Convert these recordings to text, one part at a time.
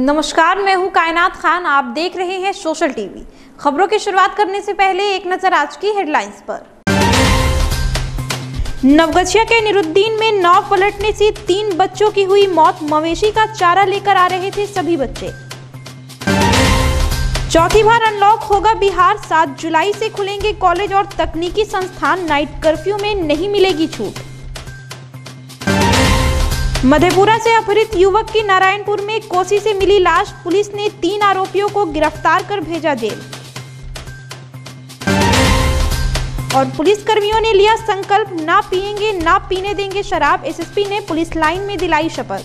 नमस्कार, मैं हूँ कायनात खान। आप देख रहे हैं सोशल टीवी। खबरों की शुरुआत करने से पहले एक नज़र आज की हेडलाइंस पर। नवगछिया के निरुद्दीन में नाव पलटने से तीन बच्चों की हुई मौत, मवेशी का चारा लेकर आ रहे थे सभी बच्चे। चौथी बार अनलॉक होगा बिहार। सात जुलाई से खुलेंगे कॉलेज और तकनीकी संस्थान। नाइट कर्फ्यू में नहीं मिलेगी छूट। मधेपुरा से अपहृत युवक की नारायणपुर में कोसी से मिली लाश, पुलिस ने तीन आरोपियों को गिरफ़्तार कर भेजा जेल। और पुलिस कर्मियों ने लिया संकल्प, ना पिएँगे ना पीने देंगे शराब। एसएसपी ने पुलिस लाइन में दिलाई शपथ।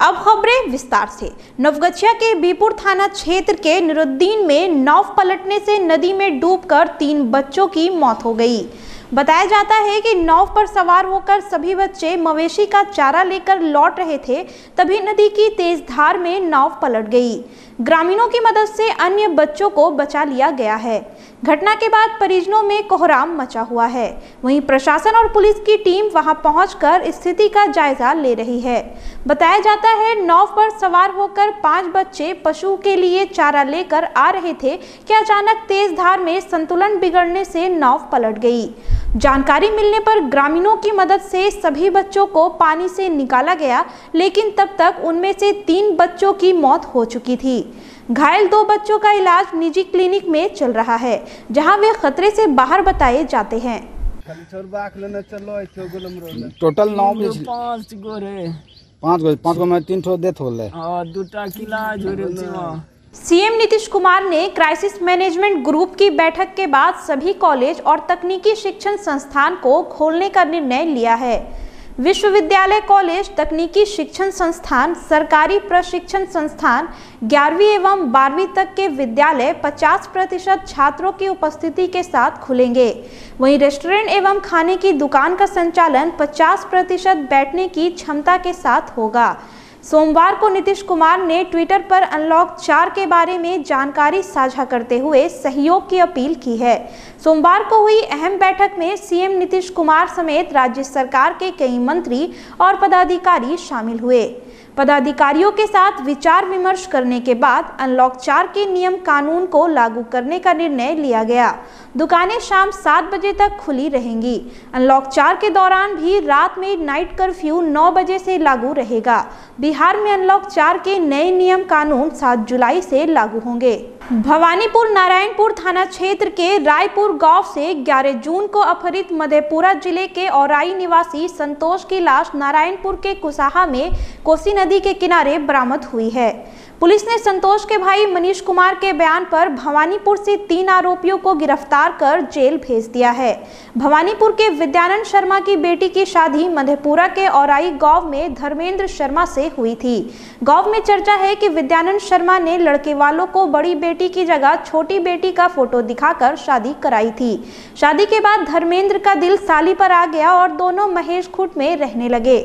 अब खबरें विस्तार से। नवगछिया के बीपुर थाना क्षेत्र के निरुद्दीन में नाव पलटने से नदी में डूबकर तीन बच्चों की मौत हो गई। बताया जाता है कि नाव पर सवार होकर सभी बच्चे मवेशी का चारा लेकर लौट रहे थे, तभी नदी की तेज धार में नाव पलट गई। ग्रामीणों की मदद से अन्य बच्चों को बचा लिया गया है। घटना के बाद परिजनों में कोहराम मचा हुआ है। वहीं प्रशासन और पुलिस की टीम वहाँ पहुंचकर स्थिति का जायजा ले रही है। बताया जाता है, नाव पर सवार होकर पाँच बच्चे पशु के लिए चारा लेकर आ रहे थे, कि अचानक तेज धार में संतुलन बिगड़ने से नाव पलट गई। जानकारी मिलने पर ग्रामीणों की मदद से सभी बच्चों को पानी से निकाला गया लेकिन तब तक उनमें से तीन बच्चों की मौत हो चुकी थी। घायल दो बच्चों का इलाज निजी क्लिनिक में चल रहा है जहाँ वे खतरे से बाहर बताए जाते हैं। टोटल नौ पाँच गो पाँच गो पाँच गो में तीन ठो डेथ होले। और दूटा किला जोड़े छिवा सीएम नीतीश कुमार ने क्राइसिस मैनेजमेंट ग्रुप की बैठक के बाद सभी कॉलेज और तकनीकी शिक्षण संस्थान को खोलने का निर्णय लिया है। विश्वविद्यालय कॉलेज, तकनीकी शिक्षण संस्थान, सरकारी प्रशिक्षण संस्थान, ग्यारहवीं एवं बारहवीं तक के विद्यालय 50 प्रतिशत छात्रों की उपस्थिति के साथ खुलेंगे। वहीं रेस्टोरेंट एवं खाने की दुकान का संचालन 50 प्रतिशत बैठने की क्षमता के साथ होगा। सोमवार को नीतीश कुमार ने ट्विटर पर अनलॉक चार के बारे में जानकारी साझा करते हुए सहयोग की अपील की है। सोमवार को हुई अहम बैठक में सीएम नीतीश कुमार समेत राज्य सरकार के कई मंत्री और पदाधिकारी शामिल हुए। पदाधिकारियों के साथ विचार विमर्श करने के बाद अनलॉक चार के नियम कानून को लागू करने का निर्णय लिया गया। दुकानें शाम सात बजे तक खुली रहेंगी। अनलॉक चार के दौरान भी रात में नाइट कर्फ्यू नौ बजे से लागू रहेगा। बिहार में अनलॉक चार के नए नियम कानून 7 जुलाई से लागू होंगे। भवानीपुर, नारायणपुर थाना क्षेत्र के रायपुर गाँव से 11 जून को अपहरित मधेपुरा ज़िले के औराई निवासी संतोष की लाश नारायणपुर के कुसाहा में कोसी नदी के किनारे बरामद हुई है। पुलिस ने संतोष के भाई मनीष कुमार के बयान पर भवानीपुर से तीन आरोपियों को गिरफ़्तार कर जेल भेज दिया है। भवानीपुर के विद्यानंद शर्मा की बेटी की शादी मधेपुरा के औराई गाँव में धर्मेंद्र शर्मा से हुई थी। गाँव में चर्चा है कि विद्यानंद शर्मा ने लड़के वालों को बड़ी बेटी की जगह छोटी बेटी का फ़ोटो दिखाकर शादी कराई थी। शादी के बाद धर्मेंद्र का दिल साली पर आ गया और दोनों महेश खुट में रहने लगे।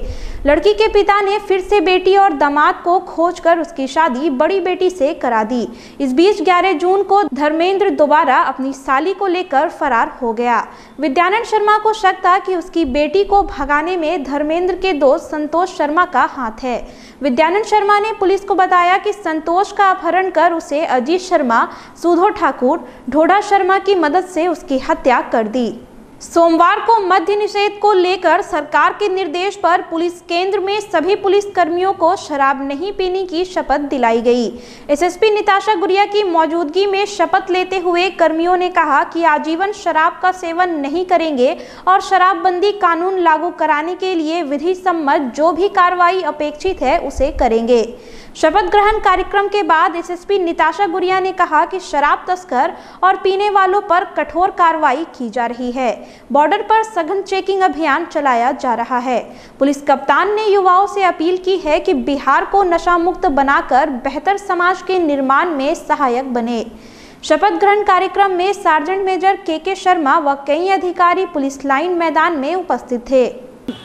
लड़की के पिता ने फिर से बेटी और दामाद को खोजकर उसकी शादी बड़ी बेटी से करा दी। इस बीच 11 जून को धर्मेंद्र दोबारा अपनी साली को लेकर फरार हो गया। विद्यानंद शर्मा को शक था कि उसकी बेटी को भगाने में धर्मेंद्र के दोस्त संतोष शर्मा का हाथ है। विद्यानंद शर्मा ने पुलिस को बताया कि संतोष का अपहरण कर उसे अजीत शर्मा, सुधो ठाकुर ढोडा शर्मा की मदद से उसकी हत्या कर दी। सोमवार को मध्य निषेध को लेकर सरकार के निर्देश पर पुलिस केंद्र में सभी पुलिस कर्मियों को शराब नहीं पीने की शपथ दिलाई गई। एसएसपी निताशा गुड़िया की मौजूदगी में शपथ लेते हुए कर्मियों ने कहा कि आजीवन शराब का सेवन नहीं करेंगे और शराबबंदी कानून लागू कराने के लिए विधि सम्मत जो भी कार्रवाई अपेक्षित है उसे करेंगे। शपथ ग्रहण कार्यक्रम के बाद एसएसपी निताशा गुरिया ने कहा कि शराब तस्कर और पीने वालों पर कठोर कार्रवाई की जा रही है। बॉर्डर पर सघन चेकिंग अभियान चलाया जा रहा है। पुलिस कप्तान ने युवाओं से अपील की है कि बिहार को नशा मुक्त बनाकर बेहतर समाज के निर्माण में सहायक बने। शपथ ग्रहण कार्यक्रम में सार्जेंट मेजर के के शर्मा व कई अधिकारी पुलिस लाइन मैदान में उपस्थित थे।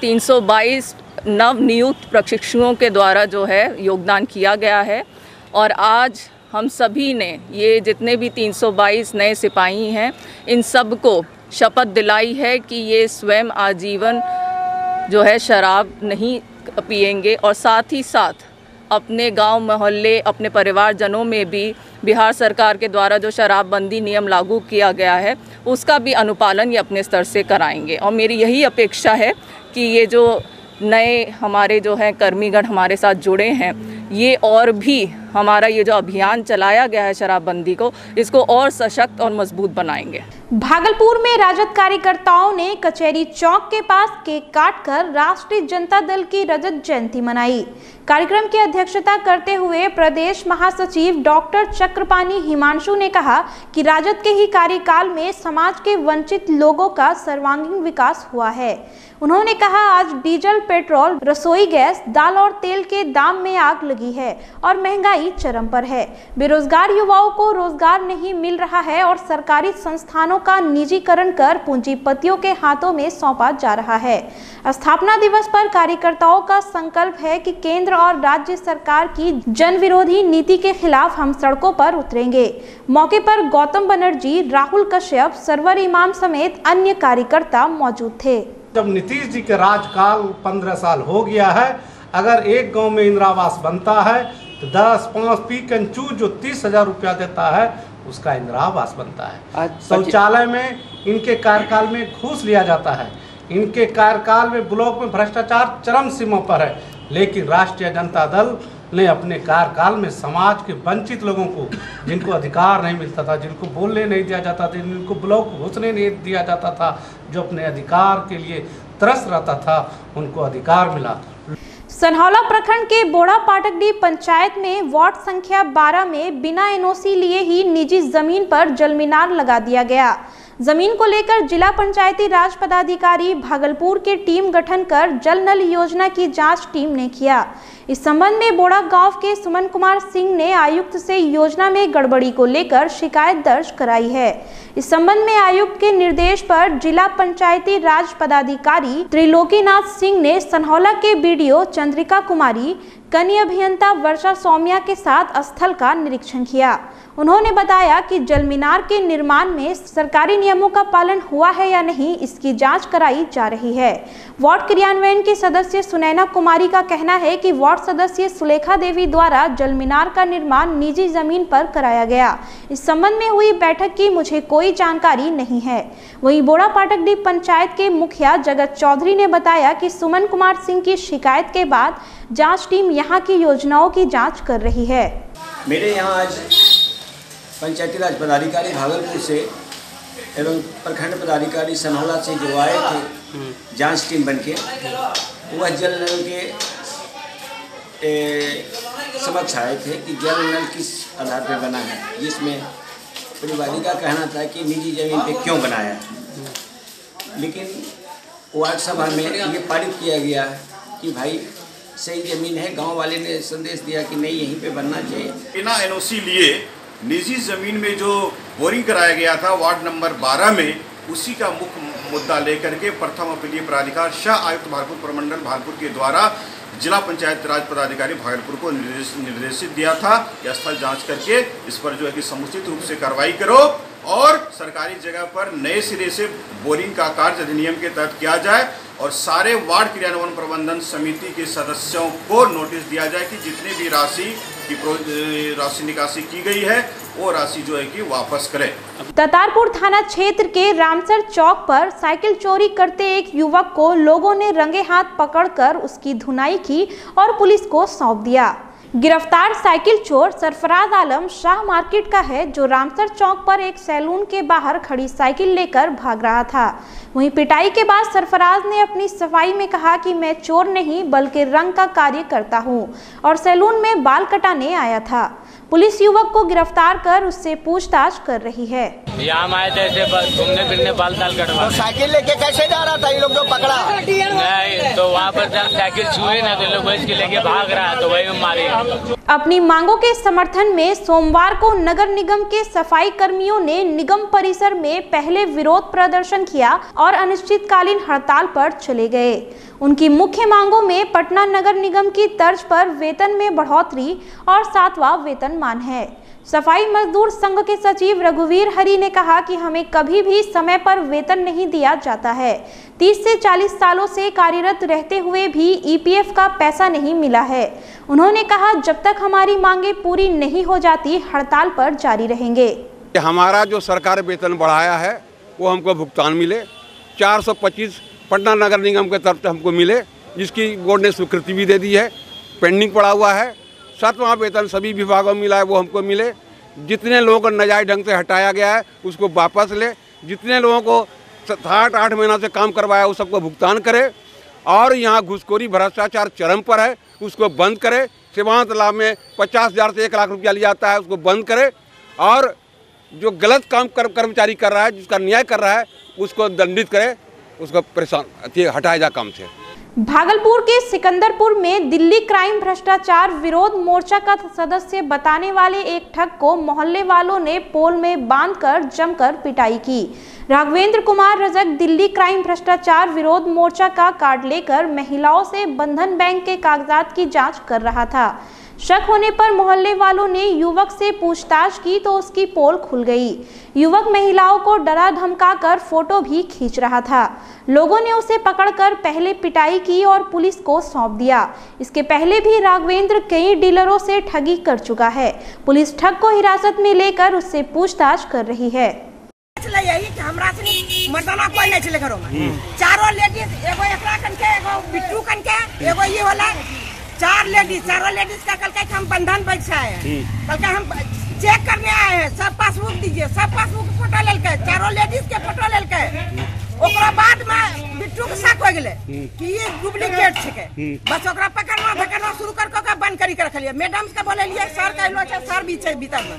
322 नव नियुक्त प्रशिक्षुओं के द्वारा जो है योगदान किया गया है और आज हम सभी ने ये जितने भी 322 नए सिपाही हैं, इन सबको शपथ दिलाई है कि ये स्वयं आजीवन जो है शराब नहीं पिएँगे और साथ ही साथ अपने गाँव मोहल्ले, अपने परिवारजनों में भी बिहार सरकार के द्वारा जो शराबबंदी नियम लागू किया गया है, उसका भी अनुपालन ये अपने स्तर से कराएँगे। और मेरी यही अपेक्षा है कि ये जो नए हमारे जो हैं कर्मीगण हमारे साथ जुड़े हैं ये और भी हमारा ये जो अभियान चलाया गया है शराबबंदी को, इसको और सशक्त और मज़बूत बनाएँगे। भागलपुर में राजद कार्यकर्ताओं ने कचहरी चौक के पास केक काटकर राष्ट्रीय जनता दल की रजत जयंती मनाई। कार्यक्रम की अध्यक्षता करते हुए प्रदेश महासचिव डॉक्टर चक्रपाणी हिमांशु ने कहा कि राजद के ही कार्यकाल में समाज के वंचित लोगों का सर्वांगीण विकास हुआ है। उन्होंने कहा, आज डीजल, पेट्रोल, रसोई गैस, दाल और तेल के दाम में आग लगी है और महँगाई चरम पर है। बेरोजगार युवाओं को रोज़गार नहीं मिल रहा है और सरकारी संस्थानों का निजीकरण कर पूंजीपतियों के हाथों में सौंपा जा रहा है। स्थापना दिवस पर कार्यकर्ताओं का संकल्प है कि केंद्र और राज्य सरकार की जन विरोधी नीति के खिलाफ हम सड़कों पर उतरेंगे। मौके पर गौतम बनर्जी, राहुल कश्यप, सरवर इमाम समेत अन्य कार्यकर्ता मौजूद थे। जब नीतीश जी के राजकाल पंद्रह साल हो गया है, अगर एक गाँव में इंदिरा आवास बनता है तो दस पाँच पी कैन चूज़ जो तीस हज़ार रुपया देता है उसका इंदिरा आवास बनता है। शौचालय में इनके कार्यकाल में घूस लिया जाता है। इनके कार्यकाल में ब्लॉक में भ्रष्टाचार चरम सीमा पर है। लेकिन राष्ट्रीय जनता दल ने अपने कार्यकाल में समाज के वंचित लोगों को जिनको अधिकार नहीं मिलता था जिनको बोलने नहीं दिया जाता था जिनको ब्लॉक घुसने नहीं दिया जाता था जो अपने अधिकार के लिए तरस रहता था उनको अधिकार मिला। सनहौला प्रखंड के बोड़ा पाटकडी पंचायत में वार्ड संख्या 12 में बिना एनओसी लिए ही निजी ज़मीन पर जलमीनार लगा दिया गया। ज़मीन को लेकर जिला पंचायती राज पदाधिकारी भागलपुर के टीम गठन कर जल नल योजना की जाँच टीम ने किया। इस संबंध में बोड़ा गाँव के सुमन कुमार सिंह ने आयुक्त से योजना में गड़बड़ी को लेकर शिकायत दर्ज कराई है। इस संबंध में आयुक्त के निर्देश पर जिला पंचायती राज पदाधिकारी त्रिलोकीनाथ सिंह ने सनहौला के बीडीओ चंद्रिका कुमारी कनी अभियंता वर्षा सौम्या के साथ स्थल का निरीक्षण किया। उन्होंने बताया कि जल मीनार के निर्माण में सरकारी नियमों का पालन हुआ है या नहीं, इसकी जाँच कराई जा रही है। वार्ड क्रियान्वयन की सदस्य सुनैना कुमारी का कहना है कि वार्ड सदस्य सुलेखा देवी द्वारा जल मीनार का निर्माण निजी ज़मीन पर कराया गया। इस संबंध में हुई बैठक की मुझे कोई जानकारी नहीं है। वहीं बोड़ा पाटकडी पंचायत के मुखिया जगत चौधरी ने बताया कि सुमन कुमार सिंह की शिकायत के बाद जाँच टीम यहाँ की योजनाओं की जाँच कर रही है। मेरे यहाँ आज पंचायती राज पदाधिकारी भागलपुर से एवं प्रखंड पदाधिकारी सनहौला से जो आए थे, जाँच टीम बन के, वह जल नल के समक्ष आए थे कि जल नल किस आधार पर बना है। जिसमें परिवादी का कहना था कि निजी ज़मीन पे क्यों बनाया लेकिन वार्ड सभा में ये पारित किया गया कि भाई, सही ज़मीन है, गाँव वाले ने संदेश दिया कि नहीं, यहीं पे बनना चाहिए। बिना एनओसी लिए निजी ज़मीन में जो बोरिंग कराया गया था, वार्ड नंबर 12 में, उसी का मुख्य मुद्दा लेकर के प्रथम अपीलीय प्राधिकार शाह आयुक्त भागलपुर प्रमंडल, भागलपुर के द्वारा जिला पंचायत राज पदाधिकारी भागलपुर को निर्देश, निर्देशित दिया था। कि स्थल जाँच करके इस पर जो है कि समुचित रूप से कार्रवाई करो और सरकारी जगह पर नए सिरे से बोरिंग का कार्य अधिनियम के तहत किया जाए और सारे वार्ड क्रियान्वयन प्रबंधन समिति के सदस्यों को नोटिस दिया जाए कि जितने भी राशि की राशि निकासी की गई है, वो राशि जो है कि वापस करें। ततारपुर थाना क्षेत्र के रामसर चौक पर साइकिल चोरी करते एक युवक को लोगों ने रंगे हाथ पकड़कर उसकी धुनाई की और पुलिस को सौंप दिया। गिरफ़्तार साइकिल चोर सरफराज आलम शाह मार्केट का है, जो रामसर चौक पर एक सैलून के बाहर खड़ी साइकिल लेकर भाग रहा था। वहीं पिटाई के बाद सरफराज ने अपनी सफ़ाई में कहा कि मैं चोर नहीं, बल्कि रंग का कार्य करता हूँ और सैलून में बाल कटाने आया था। पुलिस युवक को गिरफ़्तार कर उससे पूछताछ कर रही है। यहाँ आए थे ऐसे घूमने फिरने बाल ताल कटवा तो साइकिल लेके कैसे जा रहा था ये लोग जो पकड़ा? नहीं तो वहाँ पर जब साइकिल छुए ना तो लोग इसके लेके भाग रहा तो वही मारे। अपनी मांगों के समर्थन में सोमवार को नगर निगम के सफ़ाई कर्मियों ने निगम परिसर में पहले विरोध प्रदर्शन किया और अनिश्चितकालीन हड़ताल पर चले गए। उनकी मुख्य मांगों में पटना नगर निगम की तर्ज पर वेतन में बढ़ोतरी और सातवां वेतनमान है। सफ़ाई मजदूर संघ के सचिव रघुवीर हरि ने कहा कि हमें कभी भी समय पर वेतन नहीं दिया जाता है। 30 से 40 सालों से कार्यरत रहते हुए भी ईपीएफ का पैसा नहीं मिला है। उन्होंने कहा, जब तक हमारी मांगे पूरी नहीं हो जाती, हड़ताल पर जारी रहेंगे। हमारा जो सरकार वेतन बढ़ाया है, वो हमको भुगतान मिले। 425 पटना नगर निगम के तरफ़ से हमको मिले, जिसकी बोर्ड ने स्वीकृति भी दे दी है। पेंडिंग पड़ा हुआ है। सातवां वेतन सभी विभागों में मिला है वो हमको मिले। जितने लोगों को नजायज ढंग से हटाया गया है उसको वापस ले। जितने लोगों को साठ आठ महीना से काम करवाया उस सबको भुगतान करे। और यहाँ घुसखोरी भ्रष्टाचार चरम पर है उसको बंद करे। सेवांत लाभ में पचास हज़ार से एक लाख रुपया लिया जाता है उसको बंद करे। और जो गलत काम कर, कर्मचारी कर रहा है जिसका न्याय कर रहा है उसको दंडित करे उसको परेशान हटाया जा काम से। भागलपुर के सिकंदरपुर में दिल्ली क्राइम भ्रष्टाचार विरोध मोर्चा का सदस्य बताने वाले एक ठग को मोहल्ले वालों ने पोल में बांधकर जमकर पिटाई की। राघवेंद्र कुमार रजक दिल्ली क्राइम भ्रष्टाचार विरोध मोर्चा का कार्ड लेकर महिलाओं से बंधन बैंक के कागजात की जाँच कर रहा था। शक होने पर मोहल्ले वालों ने युवक से पूछताछ की तो उसकी पोल खुल गई। युवक महिलाओं को डरा धमका कर फ़ोटो भी खींच रहा था। लोगों ने उसे पकड़कर पहले पिटाई की और पुलिस को सौंप दिया। इसके पहले भी राघवेंद्र कई डीलरों से ठगी कर चुका है। पुलिस ठग को हिरासत में लेकर उससे पूछताछ कर रही है। चारों लेडीज़, एगो एकरा कन के, एगो बिट्टू कन के, एगो ये वाला। चार लेडीज़ चारों लेडीज़ का कल के हम बंधन बैठाए हैं। कल के हम चेक करने आए हैं सब पासबुक दीजिए सब पासबुक फ़ोटो लेल के चारों लेडीज़ के फ़ोटो लेल के ओकरा बाद में बिट्टू के शक हो गए कि ये डुप्लीकेट छिके। बस ओकरा पकड़ना धकड़ना शुरू करके ओकरा बंद करी के रखलिए मैडम के बोले लिए सर कहलो सर भी छै भीतर में।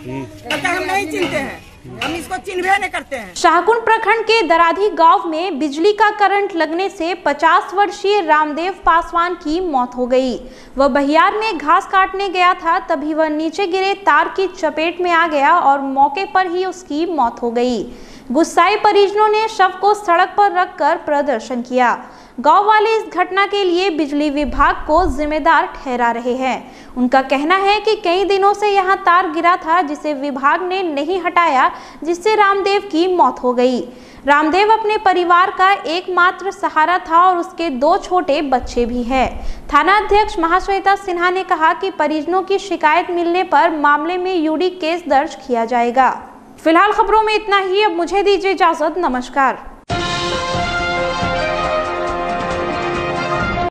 हम नहीं चिनते हैं। हम इसको चिन्हबे नहीं करते हैं। शाहकुंड प्रखंड के दराधी गाँव में बिजली का करंट लगने से 50 वर्षीय रामदेव पासवान की मौत हो गई। वह बहियार में घास काटने गया था, तभी वह नीचे गिरे तार की चपेट में आ गया और मौके पर ही उसकी मौत हो गई। गुस्साई परिजनों ने शव को सड़क पर रखकर प्रदर्शन किया। गाँव वाले इस घटना के लिए बिजली विभाग को जिम्मेदार ठहरा रहे हैं। उनका कहना है कि कई दिनों से यहाँ तार गिरा था, जिसे विभाग ने नहीं हटाया, जिससे रामदेव की मौत हो गई। रामदेव अपने परिवार का एकमात्र सहारा था और उसके दो छोटे बच्चे भी हैं। थाना अध्यक्ष महाश्वेता सिन्हा ने कहा कि परिजनों की शिकायत मिलने पर मामले में यूडी केस दर्ज किया जाएगा। फ़िलहाल खबरों में इतना ही। अब मुझे दीजिए इजाज़त। नमस्कार।